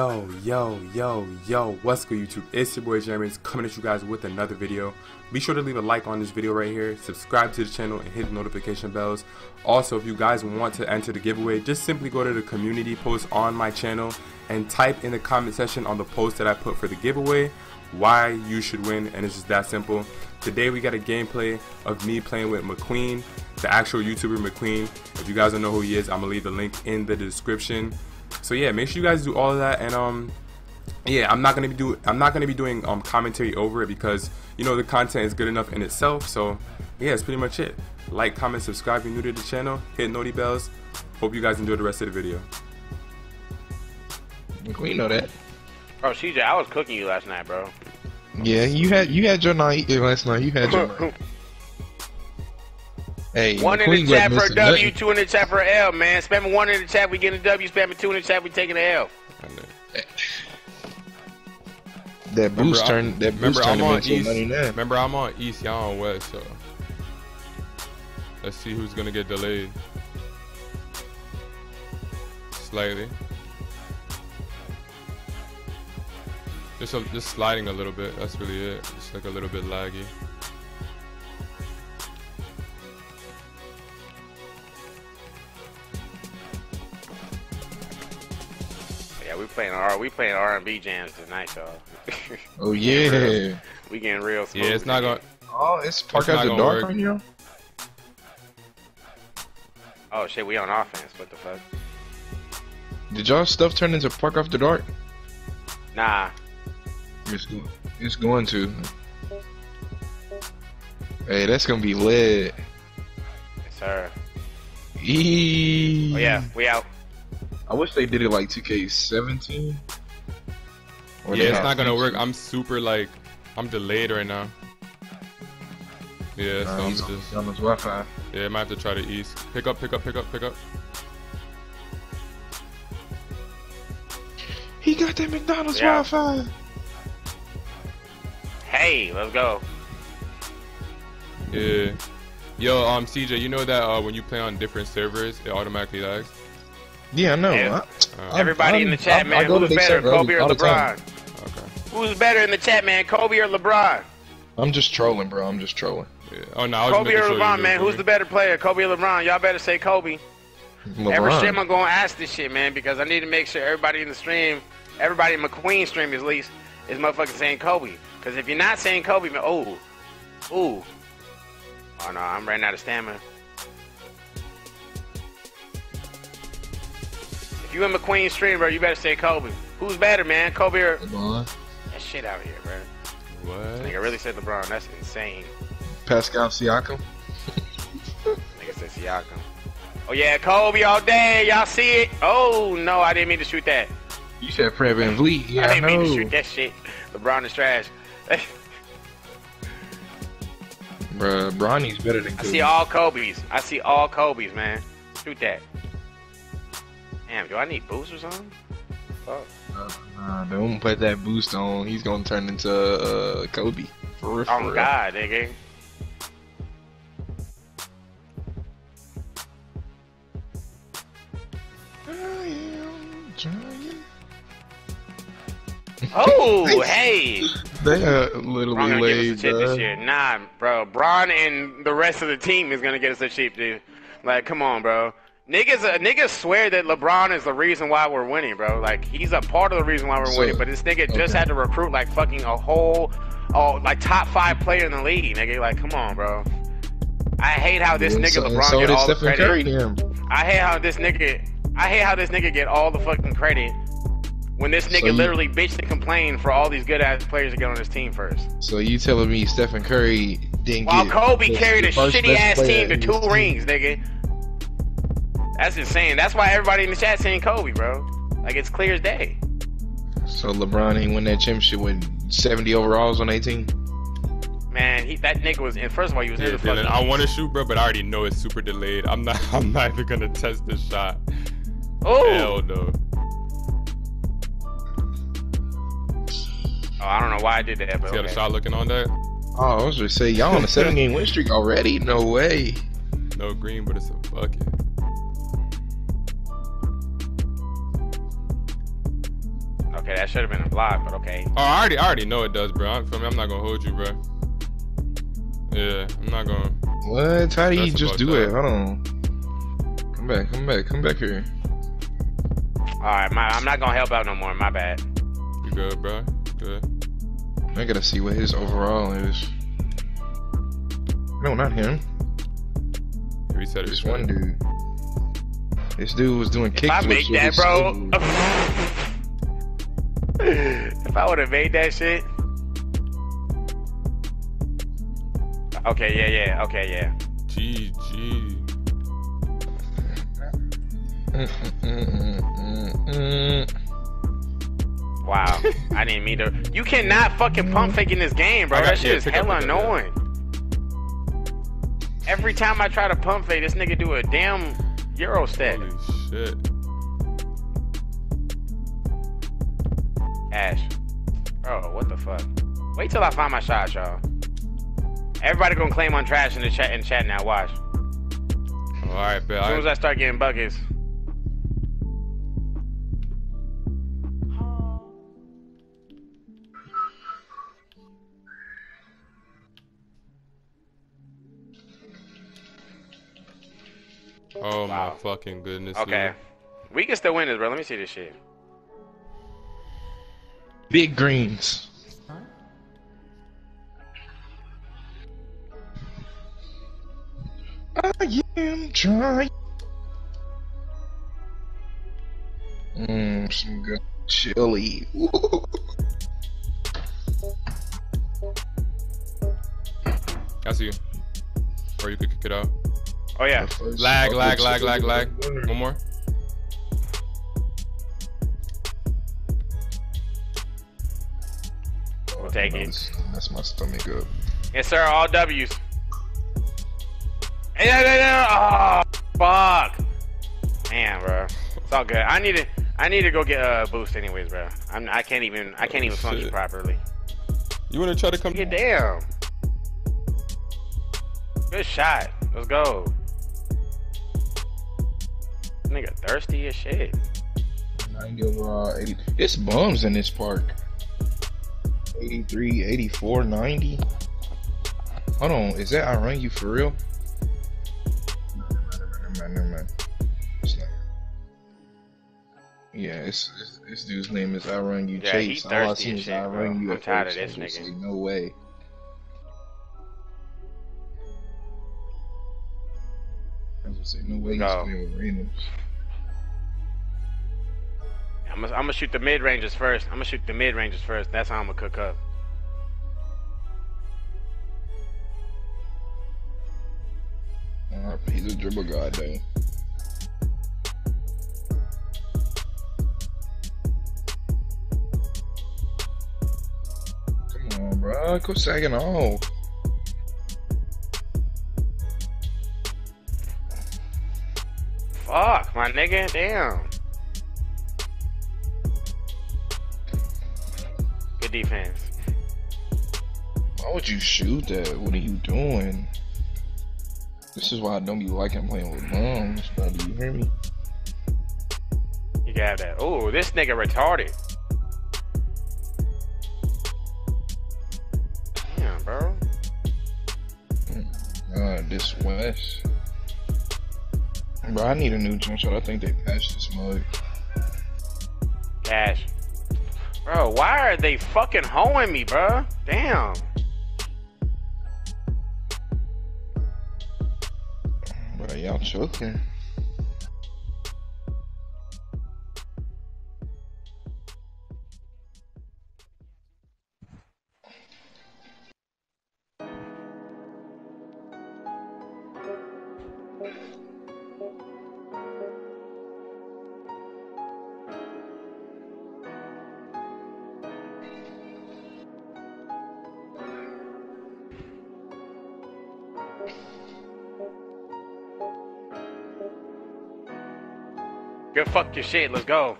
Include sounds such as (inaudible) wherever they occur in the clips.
Yo, yo, yo, yo, what's good YouTube? It's your boy Jeremy coming at you guys with another video. Be sure to leave a like on this video right here, subscribe to the channel and hit the notification bells. Also, if you guys want to enter the giveaway, just simply go to the community post on my channel and type in the comment section on the post that I put for the giveaway why you should win and it's just that simple. Today we got a gameplay of me playing with McQueen, the actual YouTuber McQueen. If you guys don't know who he is, I'm gonna leave the link in the description. So yeah make sure you guys do all of that and um yeah i'm not gonna be do i'm not gonna be doing um commentary over it because you know the content is good enough in itself. So yeah that's pretty much it. Like comment subscribe if you're new to the channel. Hit noti bells. Hope you guys enjoy the rest of the video. We know that Oh, bro cj i was cooking you last night bro yeah you had you had your night last night you had your night Hey, one in the chat for a W, nothing. two in the chat for a L, man. Spamming one in the chat, we getting a W. Spamming two in the chat, we taking a L. That boost turn. That boost remember I'm on East. Remember I'm on East, y'all on West, so let's see who's gonna get delayed. Slightly. Just a, just sliding a little bit. That's really it. Just like a little bit laggy. Yeah, we playing R we playing R and B jams tonight, y'all. oh (laughs) yeah. we getting real smooth. Yeah, it's not gonna. Oh, it's Park After Dark on you. Oh shit, we on offense. What the fuck? Did y'all stuff turn into Park After Dark? Nah. It's, it's going to. Hey, that's gonna be lit. Yes, sir. Eee. Oh yeah, we out. I wish they did it like 2K17. Yeah, it's not gonna work. I'm super like, I'm delayed right now. Yeah, so I'm just. On his Wi-Fi. Yeah, I might have to try to east. Pick up, pick up, pick up, pick up. He got that McDonald's yeah. Wi-Fi. Hey, let's go. Yeah. Yo, um, CJ, you know that uh, when you play on different servers, it automatically lags. Yeah, I know. Yeah. I, Everybody I'm, in the chat, I'm, man, who's better, Kobe or LeBron? Okay. Who's better in the chat, man, Kobe or LeBron? I'm just trolling, bro. I'm just trolling. Yeah. Oh no, Kobe or LeBron, man. Who's the better player, Kobe or LeBron? Y'all better say Kobe. LeBron. Every stream I'm gonna ask this shit, man, because I need to make sure everybody in the stream, everybody in McQueen stream at least, is motherfucking saying Kobe. Because if you're not saying Kobe, man, oh, ooh, oh no, I'm running out of stamina. If you in McQueen stream, bro, you better say Kobe. Who's better, man? Kobe or LeBron? That shit out here, bro. What? nigga really said LeBron. That's insane. Pascal Siakam. nigga said Siakam. Oh yeah, Kobe all day. Y'all see it? Oh no, I didn't mean to shoot that. You said Fred VanVleet. Yeah, I didn't I mean to shoot that shit. LeBron is trash. (laughs) Bruh, Bronny's better than Kobe. I see all Kobe's. I see all Kobe's, man. Shoot that. Damn, do I need boost or something? Fuck. Uh, don't put that boost on. He's gonna turn into uh, Kobe. For real. Oh God, nigga. Oh, (laughs) hey! They are literally laid. Give us a chip this year. Nah, bro. Bron and the rest of the team is gonna get us a chip, dude. Like, come on, bro. Niggas, uh, niggas swear that LeBron is the reason why we're winning, bro. Like he's a part of the reason why we're so, winning. But this nigga okay. just had to recruit like fucking a whole, oh, like top five player in the league, nigga. Like, come on, bro. I hate how this yeah, nigga so, LeBron so get all Stephen the credit. Curry, I hate how this nigga. I hate how this nigga get all the fucking credit when this nigga so you, literally bitched and complained for all these good ass players to get on his team first. So you telling me Stephen Curry didn't While get Kobe carried a shitty ass team to two rings, nigga. That's insane. That's why everybody in the chat saying Kobe, bro. Like it's clear as day. So LeBron ain't win that championship with 70 overalls on 18. Man, he that nigga was in. First of all, he was yeah, in the fucking. I want to shoot, bro, but I already know it's super delayed. I'm not. (laughs) I'm not even gonna test this shot. Oh hell no. Oh, I don't know why I did that. But You okay. how the shot looking on that? Oh, I was just say y'all on a (laughs) seven game win streak already. No way. No green, but it's a bucket. Okay, that should have been a block, but okay. Oh, I already, I already know it does, bro. I, feel me, I'm not gonna hold you, bro. Yeah, I'm not gonna. What? How do you just do that. it? Hold on. Come back, come back, come back here. All right, my, I'm not gonna help out no more. My bad. You good, bro? Good. I gotta see what his overall is. No, not him. Reset it. This one dude. This dude was doing If kickflips I make that, bro. (laughs) if I would have made that shit. Okay, yeah, yeah. Okay, yeah. GG. (laughs) Wow. I didn't mean to. You cannot fucking pump fake in this game, bro. That shit is hella yeah. Uh, annoying. Every time I try to pump fake, this nigga do a damn Euro step. Holy shit. Ash. Bro, what the fuck? Wait till I find my shot, y'all. Everybody gonna claim on trash in the chat in chat now. Watch. All right, bet. As soon as I, I start getting buckets. Oh Wow. my fucking goodness. Okay. We can still win this, bro. Let me see this shit. Big greens. I am trying. Mmm, some good chili. Ooh. I see you. Or you could kick it out. Oh yeah. Lag, lag, lag, lag, lag. One more. We'll take it. That's, that's my stomach up. Yes, sir. All W's. Hey, yeah, yeah, yeah. Oh, fuck. Man, bro. It's all good. I need to. I need to go get a boost, anyways, bro. I'm. I can't even. I can't even function Shit. properly. You wanna try to come? Yeah, damn. Good shot. Let's go. Nigga thirsty as shit. 90 overall, 80. It's bums in this park. 83, 84, 90. Hold on, is that I run you for real? Never mind, never mind, never mind. It's not. Yeah, it's, it's, this dude's name is I run you Yeah, Chase. All I thirsty see as is shit, I run you I'm tired of this nigga. say, no way. Say no way he's Go. playing with randoms. I'm gonna, I'm gonna shoot the mid ranges first. I'm gonna shoot the mid ranges first. That's how I'm gonna cook up. Uh, he's a dribble god though. Come on, bro. Go sagging off. Fuck, my nigga. Damn. Good defense. Why would you shoot that? What are you doing? This is why I don't be liking playing with bums, bro. Do you hear me? You got that. Oh, this nigga retarded. Damn, bro. Uh, this West. Bro, I need a new jump shot. I think they patched this mug. Cash. Bro, why are they fucking hoeing me, bro? Damn. Bro, y'all choking. Good fuck your shit. Let's go.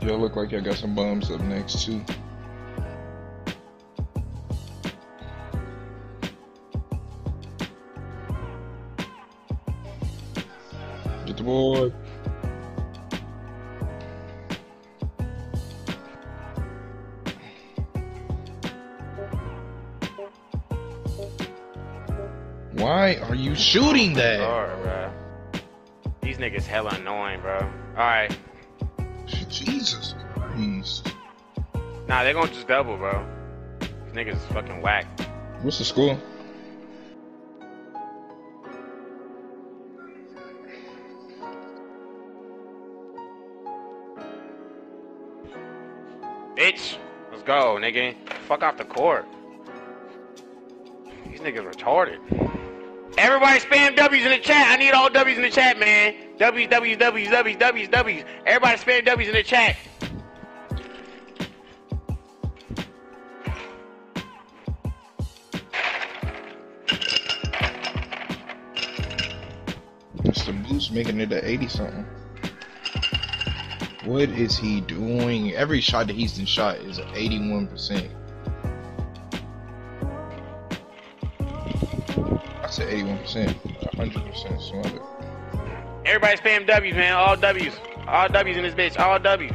Y'all look like y'all got some bums up next too. Why are you shooting that? Lord, bro. These niggas hella annoying, bro. Alright. Jesus Christ. Nah, they're gonna just double, bro. These niggas is fucking whack. What's the score? Bitch. Let's go, nigga. Fuck off the court. These niggas retarded. Everybody spam W's in the chat. I need all W's in the chat, man. W's, W's, W's, W's, W's, W's. Everybody spam W's in the chat. It's the boost making it at 80 something. What is he doing? Every shot that he's been shot is 81%. 81%. 100% smarter. Everybody spam W's, man. All W's. All W's in this bitch. All W's.